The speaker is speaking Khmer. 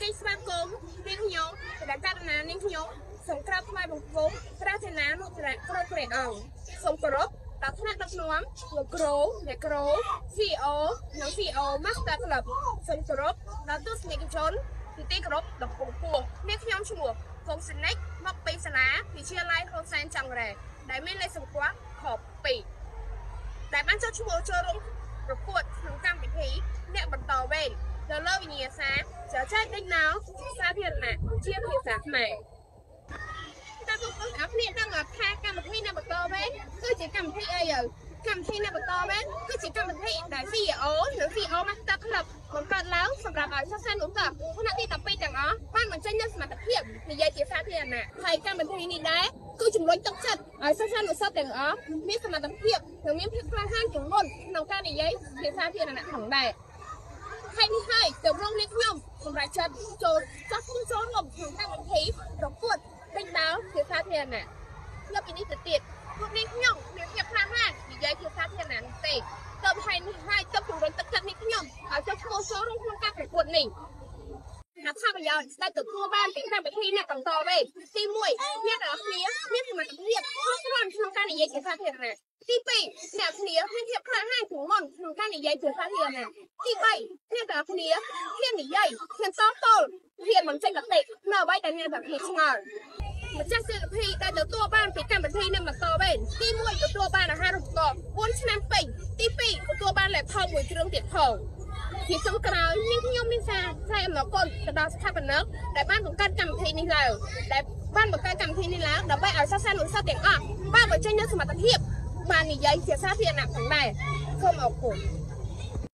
ចេញស្វាគមន៍នាងខ្ញុំគណៈករណានាងខ្ញុំសូមក្រាបថ្វាយបង្គំប្រាថ្នានុត្រៈគ្រប់ព្រះអង្គសូមគោរពដល់ថ្នាក់ដឹកនាំលោកគ្រូអ្នកគ្រូ CEO និង CEO Master Club សូមគោរពដល់ទស្សនិកជនទីទីគោរពដ៏ពងពោះនាងខ្ញុំឈ្មោះកុងសិនិចមកពីសាលាវិទ្យាល័យហូសែនចង្រែដែលមានលេខសម្គាល់ខ2ដែលបានចុះឈ្មោះចូលរួមប្រកួតក្នុងកម្មវិធីអ្នកបន្តវេននៅលើវិញ្ញាសា ចែកចែកដេញដោលសាធារណៈជាភាសាខ្មែរតើបងប្អូនអរគ្នាដឹងថាកម្មវិធីអ្នកបន្តវេនគឺជាកម្មវិធីអីយើកម្មវិធីអ្នកបន្តវេនគឺជាកម្មវិធីដែល CEO និង CEO Master Club បង្កើតឡើងសម្រាប់ឲ្យសិស្សនុសិស្សថ្នាក់ទី12ទាំងអស់បានបញ្ចេញនូវសមត្ថភាពនិយាយជាសាធារណៈហើយកម្មវិធីនេះដែរគឺជំរុញទឹកចិត្តឲ្យសិស្សនុសិស្សទាំងអស់មានសមត្ថភាពនិងមានភាពក្លាហានជាងមុនក្នុងការនិយាយជាសាធារណៈផងដែរ ហេតុនេះហើយទើបរងនេះខ្ញុំសម្រាប់ចាត់ចូលចាត់ខ្ញុំចូលរួមក្នុងកម្មវិធីប្រកួតដេញដោលជាសាធារណៈលើពីនេះទៅទៀតពួកនេះខ្ញុំមានភាពក្លាហាននិយាយជាសាធារណៈនោះទេទើបហេតុនេះហើយទើបជំរុញទឹកចិត្តនេះខ្ញុំឲ្យចុះឈ្មោះចូលរួមក្នុងការប្រកួតនេះអត្ថប្រយោជន៍ដែលទទួលបានពីកម្មវិធីអ្នកបន្តវេនទី1អ្នកទាំងអស់គ្នាមានសមត្ថភាពគ្រប់គ្រាន់ក្នុងការនិយាយជាសាធារណៈទី2អ្នកគ្នាមានភាពក្លាហានជាងមុ នក្នុងការនិយាយជាសាធារណៈទី3អ្នកទាំងអស់គ្នាហ៊ាននិយាយហ៊ានតតល់ហ៊ានមិនចេញមតិនៅអ្វីដែលអ្នកទាំងគ្នាឆ្ងល់ម្ចាស់សិល្បៈដែលទទួលបានពីកម្មវិធីអ្នកបន្តវេនទី1ទទួលបានអាហារូបករណ៍4ឆ្នាំពេញទី2ទទួលបាន laptop មួយគ្រឿងទៀតផងជាចុងក្រោយនាងខ្ញុំមានសារថ្លែងអំណរគុណទៅដល់ស្ថាបនិកដែលបានបង្កើតកម្មវិធីនេះឡើងដែលបានបង្កើតកម្មវិធីនេះឡើងដើម្បីឲ្យសិស្សានុសិស្សទាំងអស់បានបញ្ចេញនូវសមត្ថភាព បាននិយាយជាសាធារណៈផងដែរសូមអរគុណ